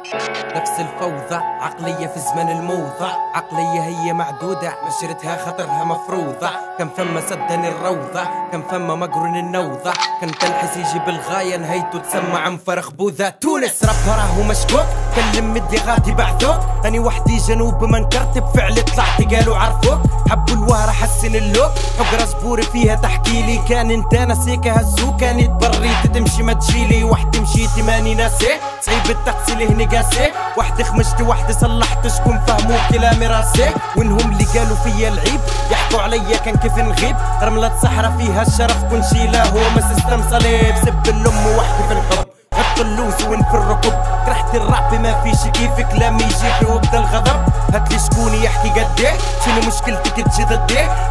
بتحصل فوضى عقلية في زمن الموضة. عقلية هي معدودة مشرتها خطرها مفروضة. كم فما سدن الروضة كم فما مقرن النوضة. كان تلحس يجي بالغاية نهايته تسمى عنفر خبوذة. تونس ربها راهو مشكوك. كلم مدي غادي بعثوك. أني وحدي جنوب منكرت بفعل طلعت قالوا عرفوك. حبوا الوهرة حسن اللوك. حقرة زبوري فيها تحكي لي. كان انت نسيك هزو كانت بريت تمشي ما تجيلي. وحدي مشيتي ماني ناسي. صعيب التقسيل هني قاسي وحدي خمشتي وحدي صلحت شكون فهموا كلامي راسي. وانهم اللي قالوا فيا العيب؟ يحكوا عليا كان كيف نغيب؟ رملة صحرا فيها الشرف كون شيله هو ما سيستم صليب. سب الام وحدي في الحب حط اللوز وين في الركب. كرهت الرعب ما فيش كيف كلامي يجيك وابدا الغضب. هاتلي شكون يحكي قديه؟ شنو مشكلتك تجي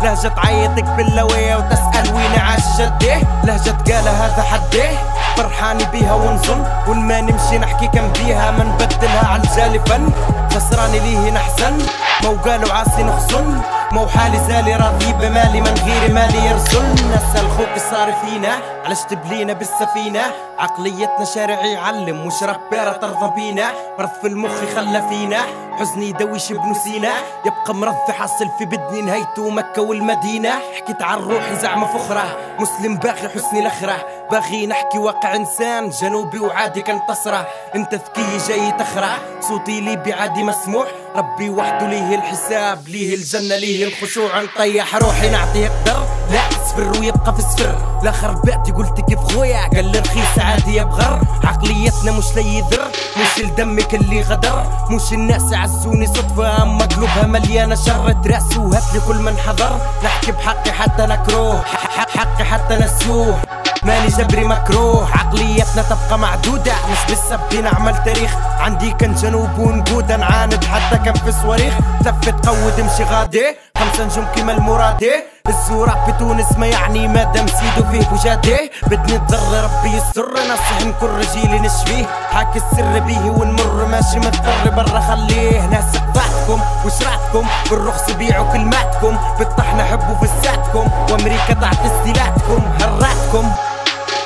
لهجة تعيطك باللوية وتسأل وين عاش جديه لهجة قال هذا حديه فرحاني بيها ونظن وما نمشي نحكي كم بيها ما نبدلها على الجالي فن. خسراني ليه نحزن مو قالوا عاسي نخزن؟ مو حالي زالي راضي بمالي من غير مالي يرسل نسأل خوك صار فينا علاش تبلينا بالسفينة؟ عقليتنا شارع يعلم مش ربيرة ترضى بينا؟ مرض في المخ خلى فينا حزني دويش ابن سينا يبقى مرض حاصل في بدني نهايته مكة والمدينة. حكيت عن روحي زعمة فخرة. مسلم باغي حسني الأخرة. باغي نحكي واقع إنسان. جنوبي وعادي كنتصرة انت ذكي جاي تخرع صوتي ليبي عادي مسموح. ربي وحده ليه الحساب ليه الجنة ليه الخشوع. نطيح روحي نعطيه قدر لا صفر ويبقى في صفر الآخر بعتي قلت كيف خويا؟ قال رخيص عادي يبغر. عقليتنا مش لي ذر مش لدمك اللي غدر. مش الناس عزوني صدفة أما قلوبها مليانة شر. تراس وهاتلي كل من حضر. نحكي بحقي حتى نكروه. حقي حتى نسيوه مالي جبري مكروه. عقليتنا تبقى معدودة. مش بالسب نعمل تاريخ. عندي كان جنوب ونقودة نعاند حتى كان في صواريخ. لفت قود امشي غادي. خمسة نجوم كيما المرادي. الزورة في تونس ما يعني مادام سيدو فيه بوجادي. بدني تضر ربي يستر نصح نكون رجيلي نشفيه. حاكي السر بيه ونمر. ماشي مضطر. برا خليه. ناس قطعتكم وشرعتكم بالرخص بيعوا كلماتكم. بالطحنة حبوا فساتكم وأمريكا تعطي استيلاتكم. هراتكم.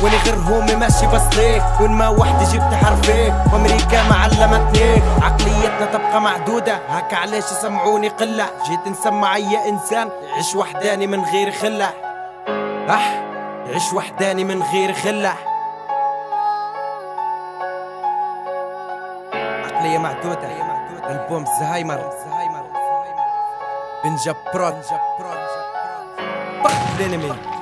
واني غير همي ماشي بصلي وين ما وحدي جبت حرفي. وأمريكا ما علمتني عقليتنا تبقى معدودة. هكا علاش يسمعوني قلة. جيت نسمع أي إنسان يعيش وحداني من غير خلة. أح يعيش وحداني من غير خلة. عقلية معدودة. ألبوم زهايمر. بنجا برود فك الأنمي.